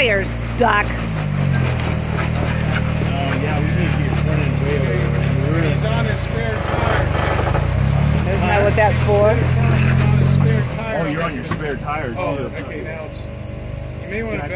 Doc. Oh, yeah, we Isn't that what that's for? Oh, you're on your spare tire, too. Oh, okay, now it's. You may want to.